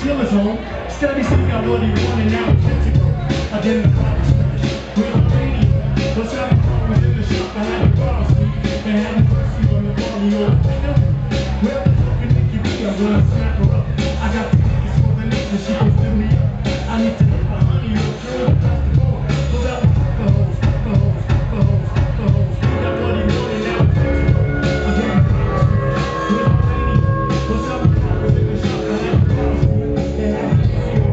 still is home. Steady seek what bloody wanted now tentacle. I didn't promise. We on radio. What's up? Within the shop, I had a policy.